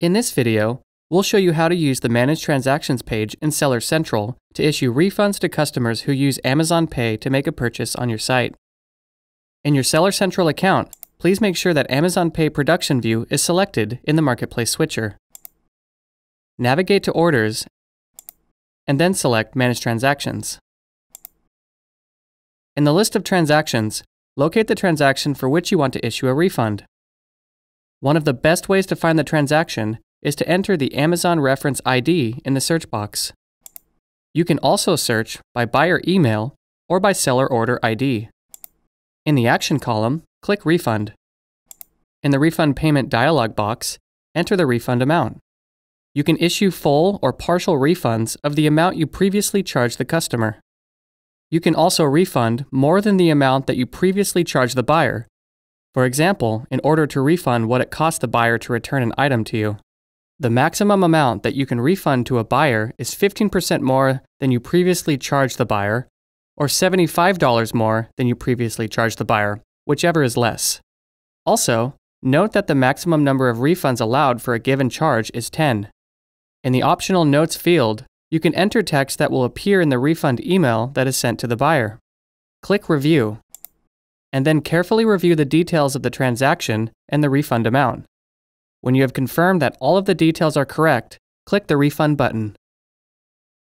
In this video, we'll show you how to use the Manage Transactions page in Seller Central to issue refunds to customers who use Amazon Pay to make a purchase on your site. In your Seller Central account, please make sure that Amazon Pay Production View is selected in the Marketplace switcher. Navigate to Orders and then select Manage Transactions. In the list of transactions, locate the transaction for which you want to issue a refund. One of the best ways to find the transaction is to enter the Amazon reference ID in the search box. You can also search by buyer email or by seller order ID. In the Action column, click Refund. In the Refund Payment dialog box, enter the refund amount. You can issue full or partial refunds of the amount you previously charged the customer. You can also refund more than the amount that you previously charged the buyer. For example, in order to refund what it cost the buyer to return an item to you. The maximum amount that you can refund to a buyer is 15% more than you previously charged the buyer, or $75 more than you previously charged the buyer, whichever is less. Also, note that the maximum number of refunds allowed for a given charge is 10. In the optional Notes field, you can enter text that will appear in the refund email that is sent to the buyer. Click Review, and then carefully review the details of the transaction and the refund amount. When you have confirmed that all of the details are correct, click the Refund button.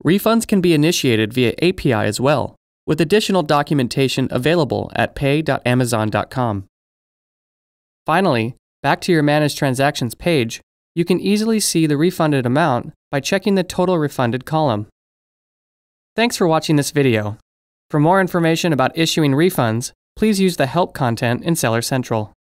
Refunds can be initiated via API as well, with additional documentation available at pay.amazon.com. Finally, back to your Manage Transactions page, you can easily see the refunded amount by checking the Total Refunded column. Thanks for watching this video. For more information about issuing refunds, please use the help content in Seller Central.